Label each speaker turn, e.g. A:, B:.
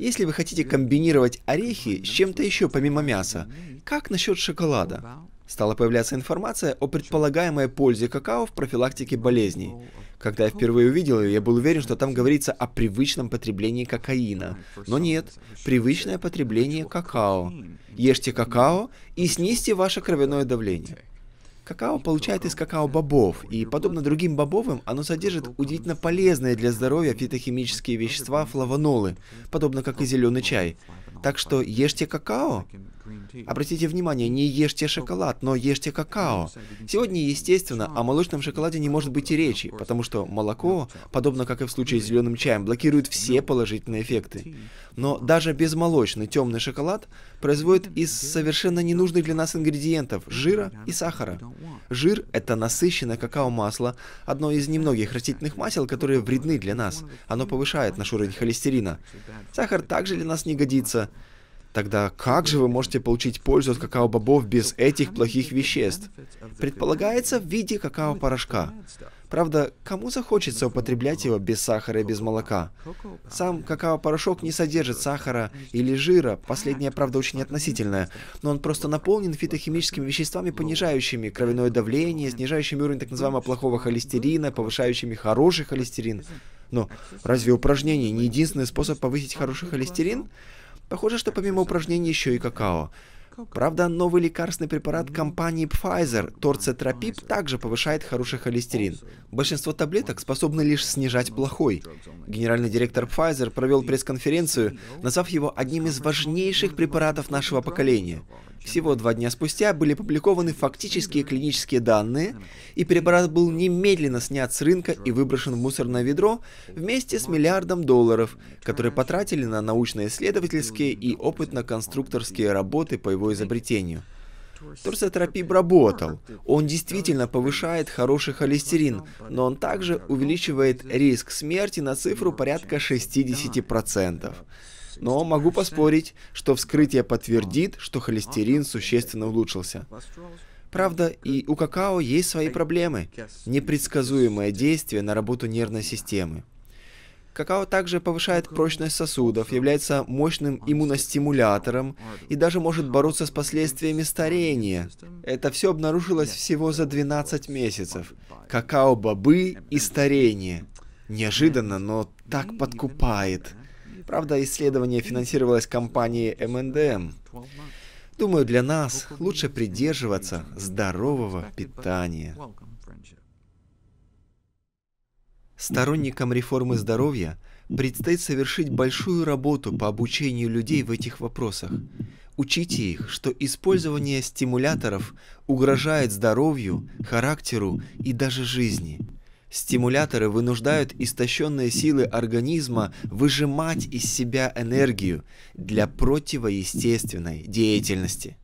A: Если вы хотите комбинировать орехи с чем-то еще помимо мяса, как насчет шоколада? Стала появляться информация о предполагаемой пользе какао в профилактике болезней. Когда я впервые увидел ее, я был уверен, что там говорится о привычном потреблении кокаина. Но нет, привычное потребление какао. Ешьте какао и снизьте ваше кровяное давление. Какао получает из какао-бобов, и, подобно другим бобовым, оно содержит удивительно полезные для здоровья фитохимические вещества флавонолы, подобно как и зеленый чай. Так что ешьте какао. Обратите внимание, не ешьте шоколад, но ешьте какао. Сегодня, естественно, о молочном шоколаде не может быть и речи, потому что молоко, подобно как и в случае с зеленым чаем, блокирует все положительные эффекты. Но даже безмолочный темный шоколад производит из совершенно ненужных для нас ингредиентов – жира и сахара. Жир – это насыщенное какао-масло, одно из немногих растительных масел, которые вредны для нас. Оно повышает наш уровень холестерина. Сахар также для нас не годится. Тогда как же вы можете получить пользу от какао-бобов без этих плохих веществ? Предполагается в виде какао-порошка. Правда, кому захочется употреблять его без сахара и без молока? Сам какао-порошок не содержит сахара или жира, последнее, правда, очень относительное, но он просто наполнен фитохимическими веществами, понижающими кровяное давление, снижающими уровень так называемого плохого холестерина, повышающими хороший холестерин. Но разве упражнение не единственный способ повысить хороший холестерин? Похоже, что помимо упражнений еще и какао. Правда, новый лекарственный препарат компании Pfizer, торцетропип, также повышает хороший холестерин. Большинство таблеток способны лишь снижать плохой. Генеральный директор Pfizer провел пресс-конференцию, назвав его одним из важнейших препаратов нашего поколения. Всего два дня спустя были опубликованы фактические клинические данные, и препарат был немедленно снят с рынка и выброшен в мусорное ведро вместе с миллиардом долларов, которые потратили на научно-исследовательские и опытно-конструкторские работы по его изобретению. Торсотропип работал. Он действительно повышает хороший холестерин, но он также увеличивает риск смерти на цифру порядка 60%. Но могу поспорить, что вскрытие подтвердит, что холестерин существенно улучшился. Правда, и у какао есть свои проблемы. Непредсказуемое действие на работу нервной системы. Какао также повышает прочность сосудов, является мощным иммуностимулятором и даже может бороться с последствиями старения. Это все обнаружилось всего за 12 месяцев. Какао-бобы и старение. Неожиданно, но так подкупает. Правда, исследование финансировалось компанией M&M. Думаю, для нас лучше придерживаться здорового питания. Сторонникам реформы здоровья предстоит совершить большую работу по обучению людей в этих вопросах. Учите их, что использование стимуляторов угрожает здоровью, характеру и даже жизни – Стимуляторы вынуждают истощенные силы организма выжимать из себя энергию для противоестественной деятельности.